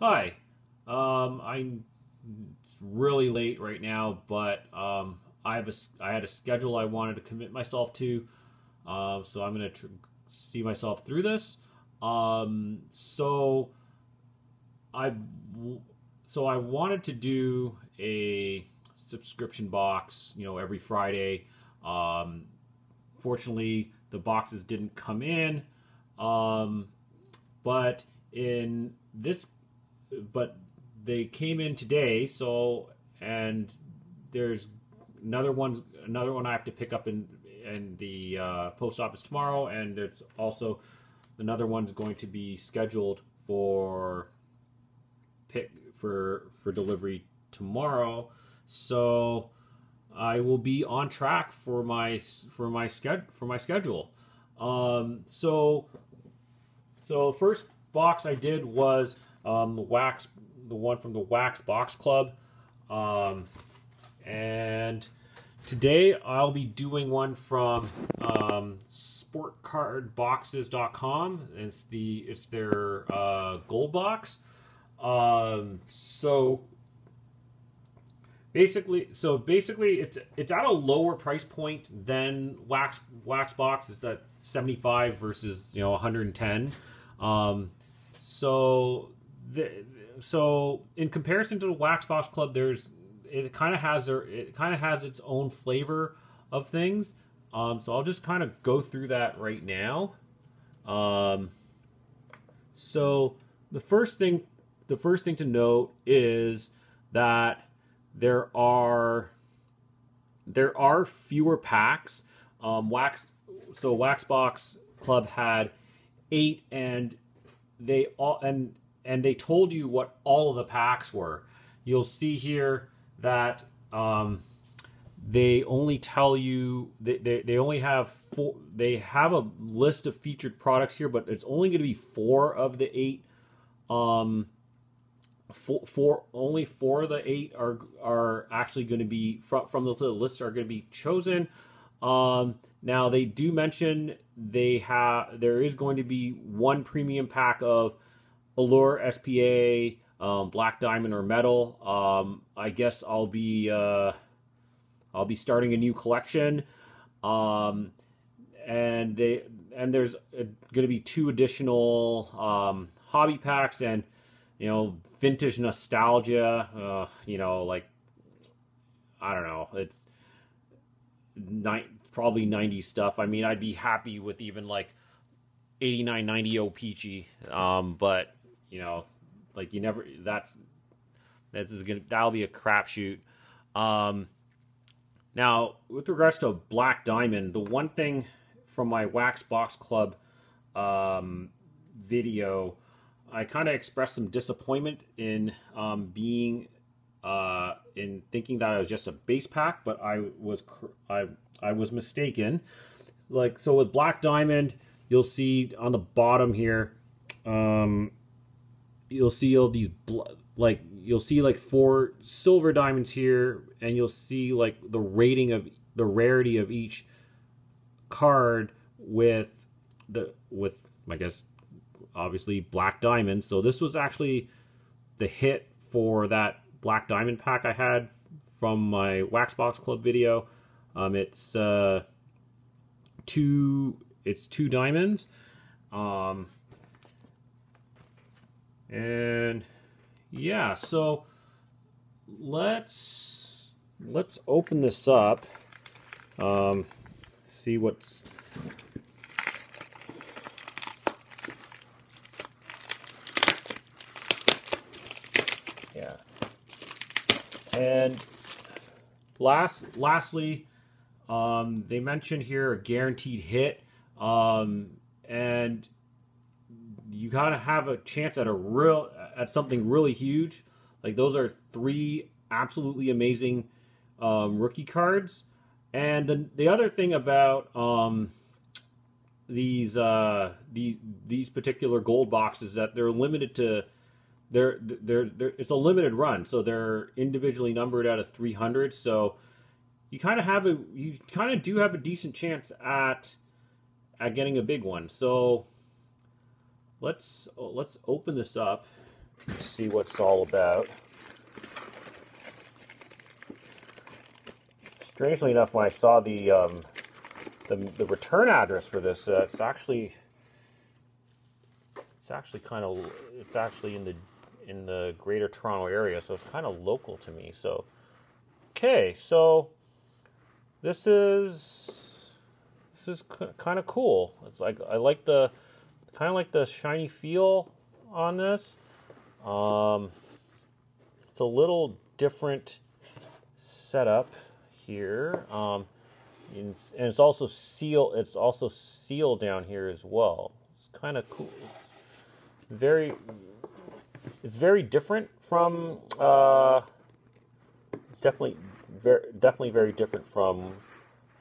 Hi. Um, I'm it's really late right now, but um, I have a I had a schedule I wanted to commit myself to, uh, so I'm gonna tr- see myself through this. Um, so I so I wanted to do a subscription box, you know, every Friday. Um, fortunately, the boxes didn't come in, um, but in this, but they came in today. So and there's another one, another one I have to pick up in in the uh, post office tomorrow, and there's also another one's going to be scheduled for pick for for delivery tomorrow. So I will be on track for my for my sched for my schedule. Um, so so first box I did was um, the wax the one from the Wax Box Club, um, and today I'll be doing one from um, SportCardBoxes.com. It's the it's their uh, gold box. Um, so basically so basically it's it's at a lower price point than wax wax box it's at 75 versus you know 110 um so the so in comparison to the wax box club there's it kind of has their it kind of has its own flavor of things um so i'll just kind of go through that right now um so the first thing the first thing to note is that there are there are fewer packs. Um, Wax so Waxbox Club had eight, and they all and and they told you what all of the packs were. You'll see here that um, they only tell you they, they, they only have four they have a list of featured products here but it's only going to be four of the eight um, four, four only four of the eight are are actually going to be from from the list are going to be chosen. Um, now they do mention they have there is going to be one premium pack of Allure SPA, um, Black Diamond or Metal. Um, I guess I'll be uh, I'll be starting a new collection, um, and they and there's going to be two additional um, hobby packs and you know, vintage nostalgia. Uh, you know, like I don't know, it's probably '90s stuff. I mean, I'd be happy with even like 89, 90 O-Pee-Chee. Um, but you know, like you never. That's this is gonna that'll be a crapshoot. Um, now, with regards to Black Diamond, the one thing from my Wax Box Club um, video I kind of expressed some disappointment in um, being uh, in thinking that it was just a base pack, but I was I I was mistaken. Like so with Black Diamond, you'll see on the bottom here, um, you'll see all these like you'll see like four silver diamonds here, and you'll see like the rating of the rarity of each card with the with I guess obviously Black Diamond. So this was actually the hit for that Black Diamond pack I had from my Waxbox Club video. Um, it's uh, two it's two diamonds. Um, and yeah, so let's let's open this up. Um, see what's yeah. And last, lastly, um, they mentioned here a guaranteed hit, um, and you gotta have a chance at a real at something really huge. Like those are three absolutely amazing um, rookie cards. And the the other thing about um, these uh, the, these particular gold boxes that they're limited to they're, they're, they're, it's a limited run, so they're individually numbered out of 300. So you kind of have a, you kind of do have a decent chance at, at getting a big one. So let's let's open this up and see what it's all about. Strangely enough, when I saw the um, the, the return address for this, uh, it's actually it's actually kind of it's actually in the in the Greater Toronto area, so it's kind of local to me. So, okay, so this is this is kind of cool. It's like I like the kind of like the shiny feel on this. Um, it's a little different setup here. Um, and it's also seal. It's also sealed down here as well. It's kind of cool. very. It's very different from. Uh, it's definitely very definitely very different from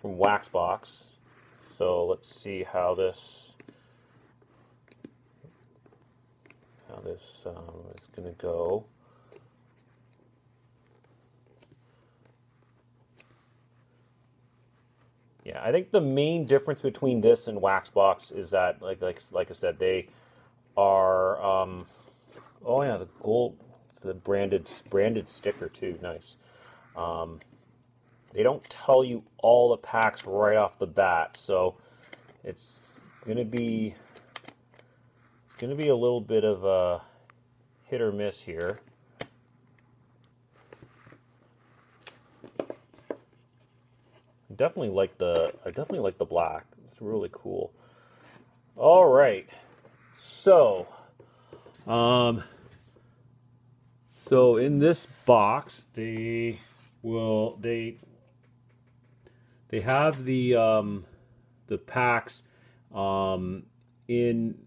from Waxbox. So let's see how this how this um, is going to go. Yeah, I think the main difference between this and Waxbox is that, like, like, like I said, they are. Um, oh yeah, the gold, the branded branded sticker too. Nice. Um, they don't tell you all the packs right off the bat, so it's gonna be it's gonna be a little bit of a hit or miss here. definitely like the I definitely like the black. It's really cool. All right. So, um so in this box, they will they they have the um the packs um in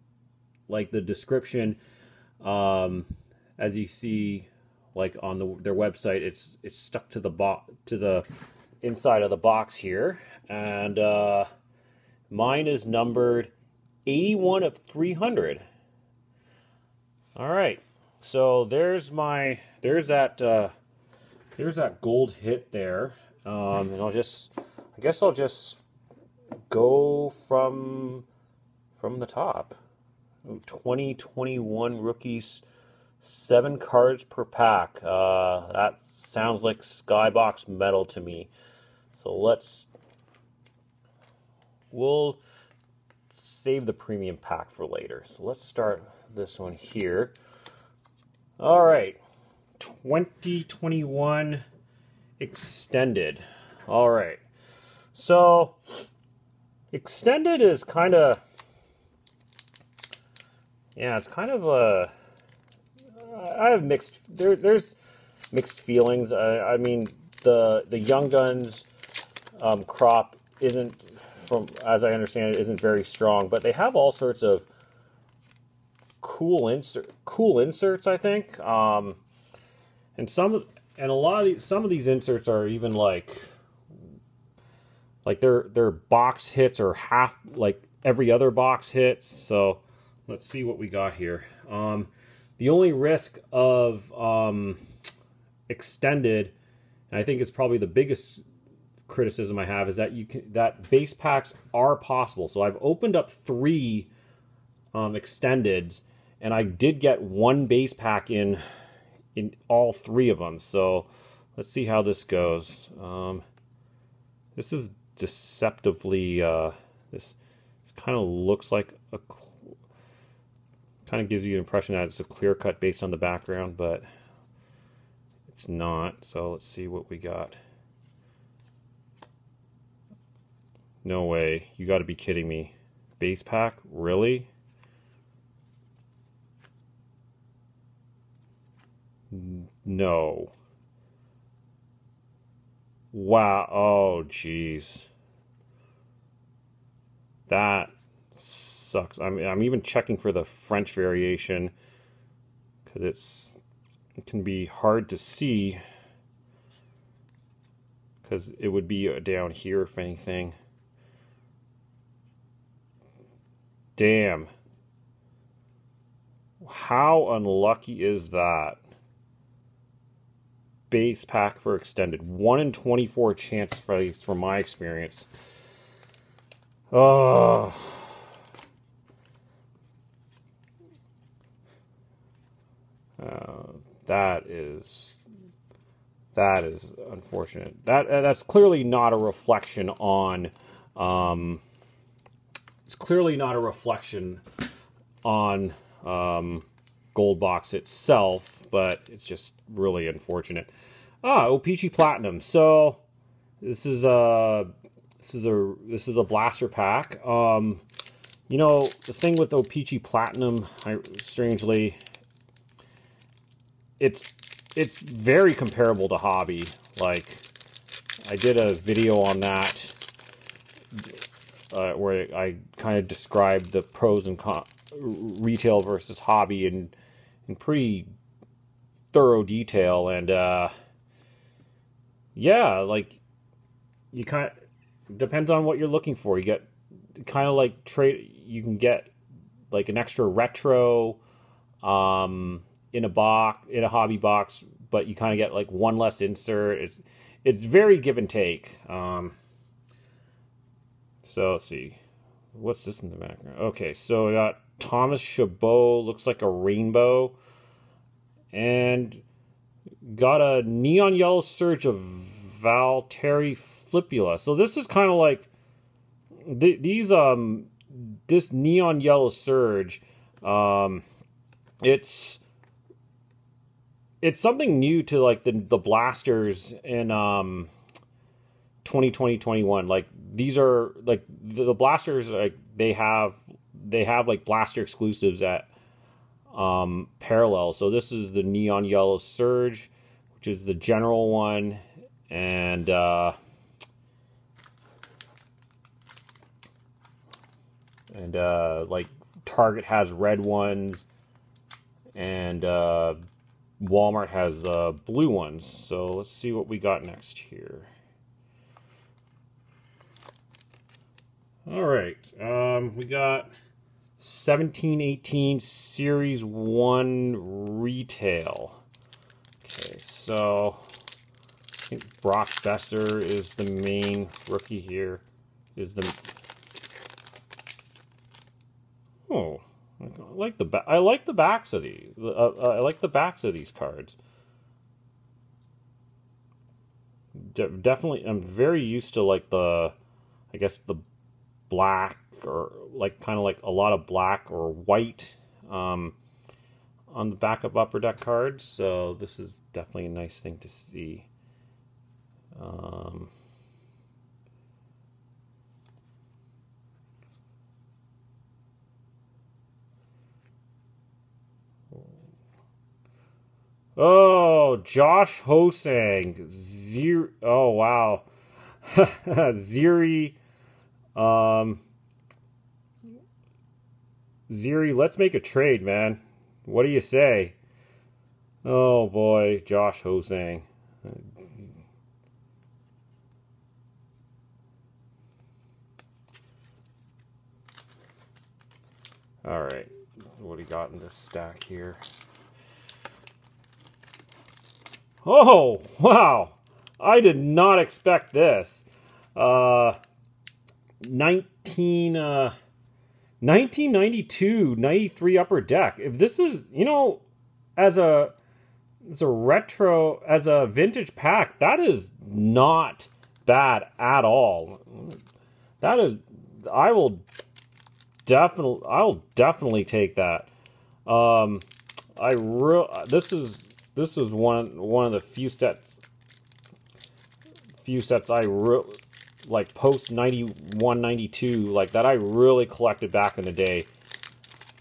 like the description um as you see like on the their website it's it's stuck to the bo- to the inside of the box here. And uh, mine is numbered 81 of 300. All right. So there's my, there's that, uh, there's that gold hit there. Um, and I'll just, I guess I'll just go from, from the top. 2021 rookies, seven cards per pack. Uh, that sounds like skybox metal to me. So let's, we'll save the premium pack for later. So let's start this one here. All right, 2021 extended. All right, so extended is kind of, yeah, it's kind of a. I have mixed. There, there's mixed feelings. I, I mean, the the Young Guns um, crop isn't, from as I understand it, isn't very strong. But they have all sorts of cool insert, cool inserts. I think, um, and some and a lot of these, some of these inserts are even like like their their box hits are half like every other box hits. So let's see what we got here. Um, the only risk of um, extended, I think it's probably the biggest criticism I have is that you can that base packs are possible. So I've opened up three um, extendeds, and I did get one base pack in in all three of them. So let's see how this goes. Um, this is deceptively uh, this, this kind of looks like a kind of gives you the impression that it's a clear cut based on the background, but it's not. So let's see what we got. No way. You got to be kidding me. Base pack? Really? No. Wow. Oh, jeez. That sucks. I'm, I'm even checking for the French variation because it's it can be hard to see because it would be uh, down here if anything. Damn. How unlucky is that? Base pack for extended. 1 in 24 chance for, from my experience. Oh. That is that is unfortunate. That uh, that's clearly not a reflection on. Um, it's clearly not a reflection on um, Gold Box itself, but it's just really unfortunate. Ah, O-Pee-Chee Platinum. So this is a this is a this is a blaster pack. Um, you know the thing with O-Pee-Chee Platinum, I, strangely, it's it's very comparable to Hobby. Like I did a video on that uh, where I kind of described the pros and cons, retail versus hobby in in pretty thorough detail, and uh, yeah, like you kind of depends on what you're looking for. You get kind of like trade. You can get like an extra retro um, in a box in a hobby box, but you kind of get like one less insert. It's it's very give and take. Um, so let's see. What's this in the background? Okay, so we got Thomas Chabot, looks like a rainbow. And got a neon yellow surge of Valtteri Filppula. So this is kind of like th- these um this neon yellow surge um it's it's something new to like the the blasters in um 2020 21 like these are like the, the blasters like they have they have like blaster exclusives at um, parallel. So this is the neon yellow surge, which is the general one, and uh, and uh, like Target has red ones, and uh, Walmart has uh, blue ones. So let's see what we got next here. All right, um, we got 1718 Series 1 Retail. Okay, so I think Brock Boeser is the main rookie here. Is the Oh, I like the I like the backs of these. Uh, uh, I like the backs of these cards. De definitely, I'm very used to like the, I guess the black or like kind of like a lot of black or white um, on the back of upper deck cards. So this is definitely a nice thing to see. Um, Oh, Josh Ho-Sang. Zero. Oh, wow. Zeeree um, Zeeree, let's make a trade, man. What do you say? Oh boy, Josh Ho-Sang. All right, what do you got in this stack here? Oh, wow. I did not expect this. Uh, 19 uh 1992 93 upper deck if this is you know as a as a retro as a vintage pack that is not bad at all that is i will definitely i'll definitely take that um i real this is this is one one of the few sets few sets i really like post 91, 92, like that I really collected back in the day.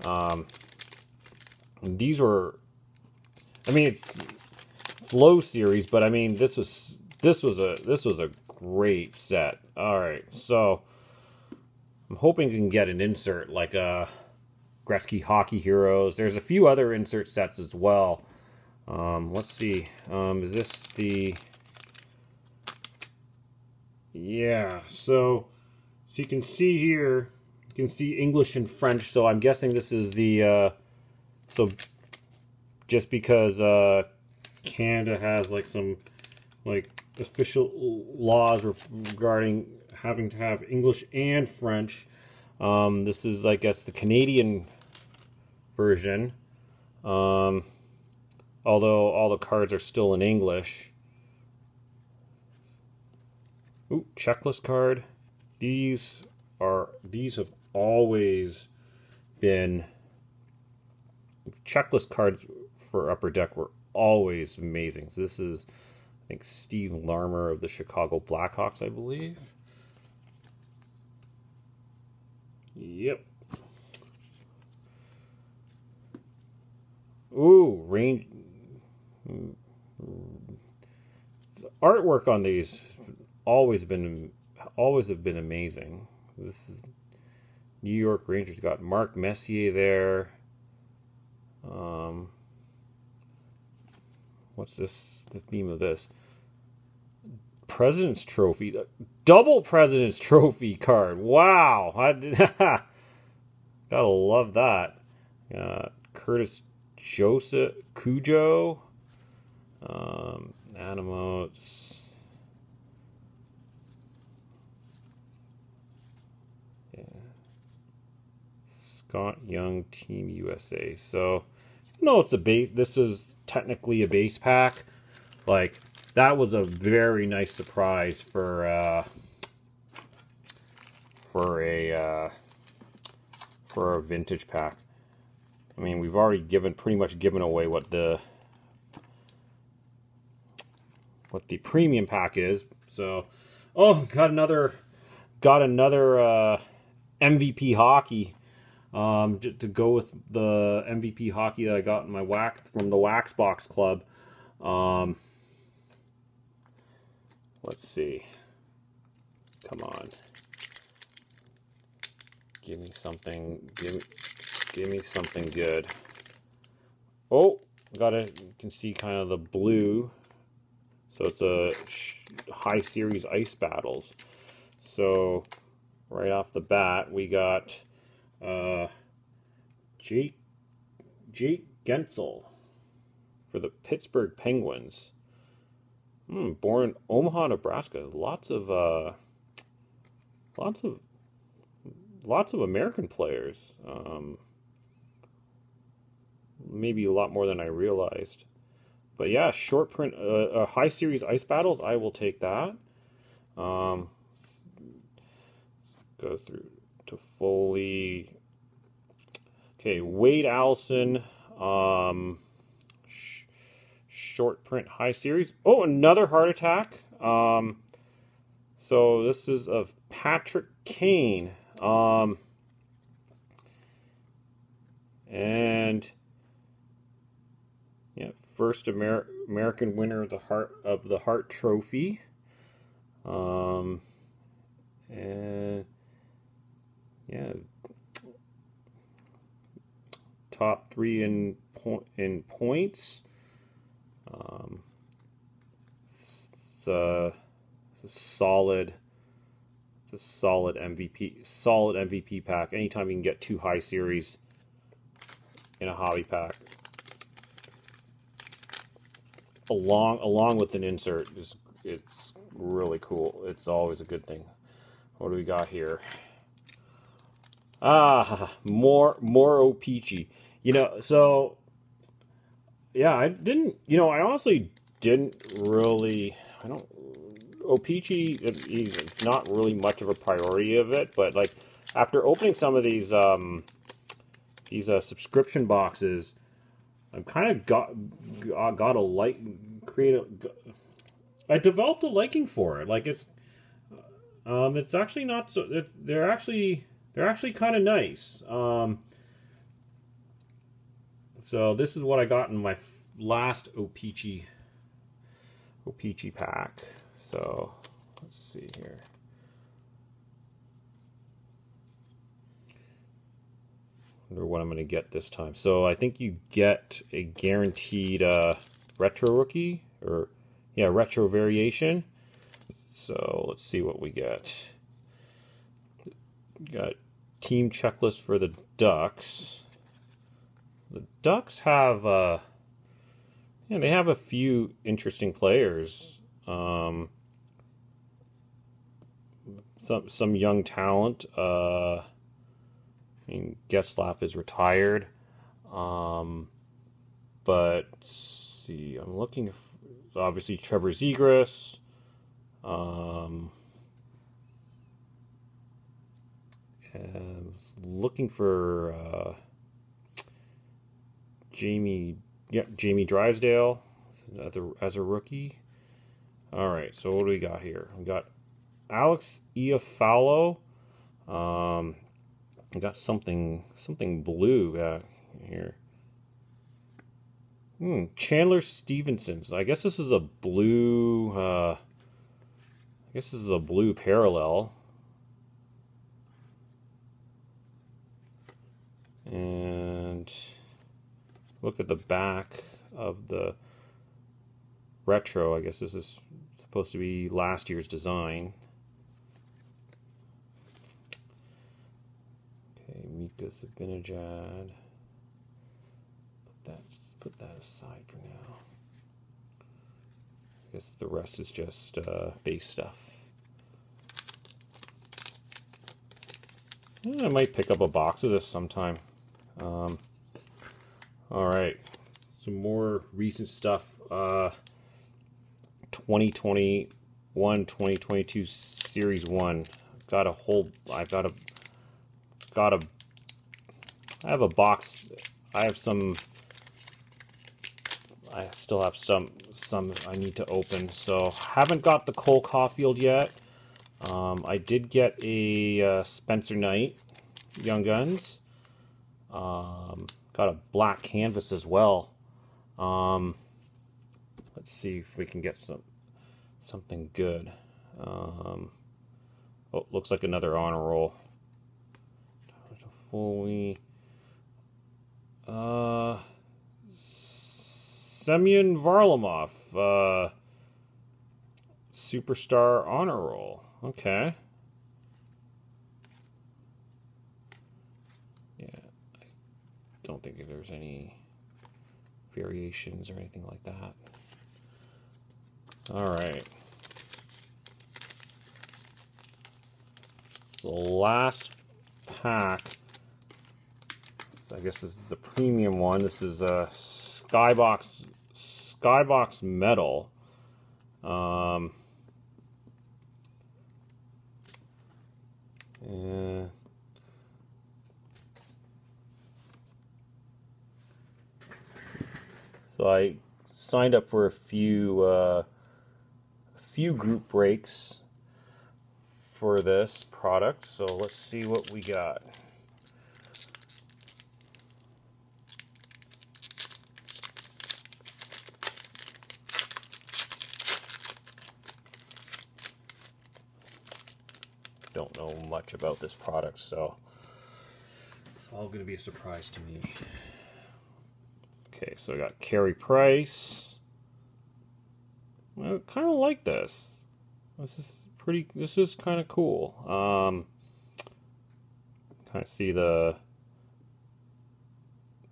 Um, these were, I mean, it's, it's low series, but I mean, this was, this was a, this was a great set. All right. So I'm hoping you can get an insert like a uh, Gretzky Hockey Heroes. There's a few other insert sets as well. Um, let's see. Um, is this the yeah, so, so you can see here, you can see English and French, so I'm guessing this is the, uh, so just because uh, Canada has like some like official laws regarding having to have English and French, um, this is, I guess, the Canadian version. Um, although all the cards are still in English. Ooh, checklist card. These are these have always been checklist cards for Upper Deck were always amazing. So this is I think Steve Larmer of the Chicago Blackhawks, I believe. Yep. Ooh, range. The artwork on these always been always have been amazing. This is New York Rangers got Mark Messier there. Um, what's this? The theme of this? President's Trophy, double President's Trophy card. Wow, I did, gotta love that. Uh, Curtis Joseph Cujo, um, Animals. Yeah. Scott Young, Team USA. So, no, it's a base. This is technically a base pack. Like that was a very nice surprise for uh, for a uh, for a vintage pack. I mean, we've already given pretty much given away what the what the premium pack is. So, oh, got another got another uh, MVP hockey um, to go with the MVP hockey that I got in my wax from the Wax Box Club. Um, let's see. Come on. Give me something. Give me, give me something good. Oh, got it. You can see kind of the blue. So it's a high series ice battles. So right off the bat, we got uh, Jake Jake Guentzel for the Pittsburgh Penguins. Hmm, born in Omaha, Nebraska. Lots of uh, lots of lots of American players. Um, maybe a lot more than I realized. But yeah, short print, uh, uh, high series ice battles. I will take that. Um, go through to Foley. Okay, Wade Allison. Um, sh short print high series. Oh, another heart attack. Um, so this is of Patrick Kane. Um, and first Amer American winner of the Hart of the Hart Trophy. Um, and yeah, top three in point in points. Um, it's, uh, it's a solid, it's a solid MVP, solid MVP pack. Anytime you can get two high series in a hobby pack, along along with an insert, is it's really cool. It's always a good thing. What do we got here? Ah, more more O-Pee-Chee. You know, so yeah, I didn't. You know, I honestly didn't really. I don't. O-Pee-Chee, it's not really much of a priority of it, but like after opening some of these um these uh, subscription boxes, I've kind of got got a like create a. I developed a liking for it. Like it's, um, it's actually not so. They're actually they're actually kind of nice. Um, so this is what I got in my last O-Pee-Chee O-Pee-Chee pack. So let's see here. Wonder what I'm going to get this time. So I think you get a guaranteed uh, retro rookie or yeah retro variation. So let's see what we get. Got team checklist for the Ducks. The Ducks have, uh, yeah, they have a few interesting players. Um, some some young talent. Uh, mean, Getzlaf is retired, um, but see. I'm looking, for obviously, Trevor Zegras. Um, looking for uh, Jamie, yeah, Jamie Drysdale as a rookie. All right, so what do we got here? We got Alex Iafallo. Um, we got something something blue uh, here. Hmm, Chandler Stephenson. So I guess this is a blue. Uh, I guess this is a blue parallel. And look at the back of the retro. I guess this is supposed to be last year's design. Zibanejad. Put that put that aside for now. I guess the rest is just uh, base stuff. I might pick up a box of this sometime. Um, all right, some more recent stuff. Uh, 2021 2022 Series 1. Got a whole. I've got a. Got a. I have a box. I have some. I still have some some I need to open. So haven't got the Cole Caufield yet. Um, I did get a uh, Spencer Knight Young Guns. Um, got a black canvas as well. Um, let's see if we can get some something good. Um, oh, looks like another honor roll. Fully. Uh, Semyon Varlamov, uh, superstar honor roll. Okay. Yeah, I don't think there's any variations or anything like that. All right. The last pack, I guess this is the premium one. This is a Skybox Skybox Metal. Um, and so I signed up for a few uh, few group breaks for this product. So let's see what we got. Don't know much about this product, so it's all going to be a surprise to me. Okay, so I got Carey Price. I kind of like this. This is pretty. This is kind of cool. Um, kind of see the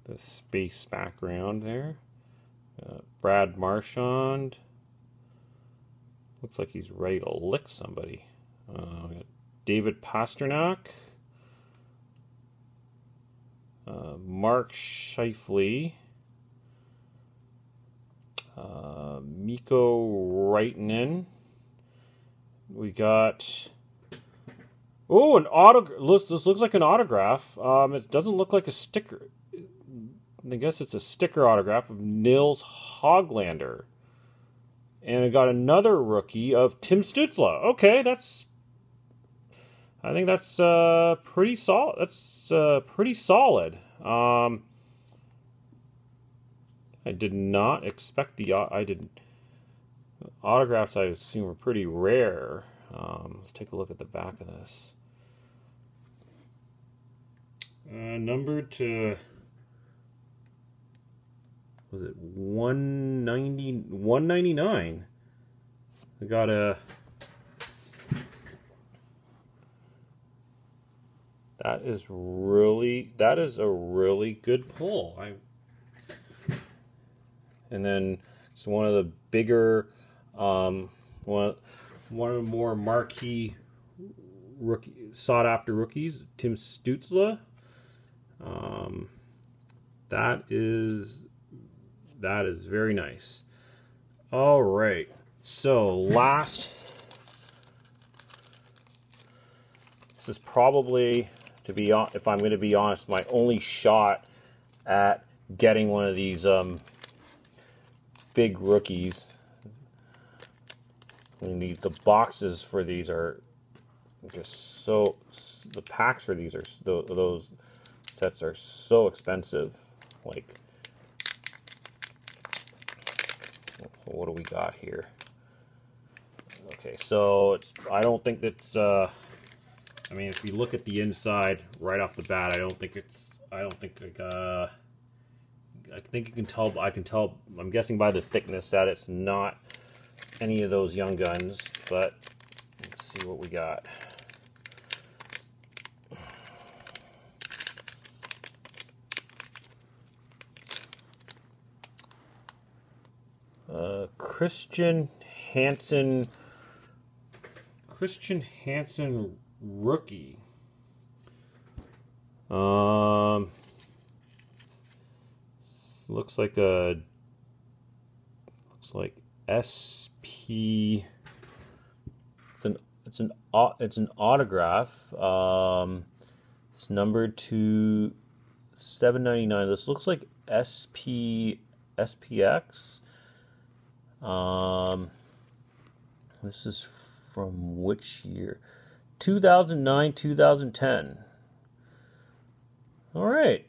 the space background there. Uh, Brad Marchand looks like he's ready to lick somebody. Uh, David Pastrnak, uh, Mark Scheifele. Uh, Mikko Rantanen. We got. Oh, an autograph. Looks this looks like an autograph. Um, it doesn't look like a sticker. I guess it's a sticker autograph of Nils Hoglander. And I got another rookie of Tim Stützle. Okay, that's. I think that's uh, pretty solid. That's uh, pretty solid. Um, I did not expect the I did autographs. I assume are pretty rare. Um, let's take a look at the back of this. Uh, to was it 190 199 I got a that is really that is a really good pull I and then it's one of the bigger, um, one one of the more marquee rookie sought after rookies, Tim Stützle. Um, that is that is very nice. All right. So last, this is probably, to be if I'm going to be honest, my only shot at getting one of these um, big rookies. The, the boxes for these are just so, the packs for these are, those sets are so expensive. Like, what do we got here? Okay, so it's, I don't think that's, uh, I mean, if you look at the inside right off the bat, I don't think it's, I don't think, like, uh, I think you can tell, I can tell, I'm guessing by the thickness that it's not any of those young guns, but let's see what we got. Uh, Christian Hanson, Christian Hanson rookie. Um, looks like a looks like SP. It's an it's an it's an autograph. Um, it's numbered to seven ninety nine. This looks like SP SPX. Um, this is from which year? 2009, 2010. All right.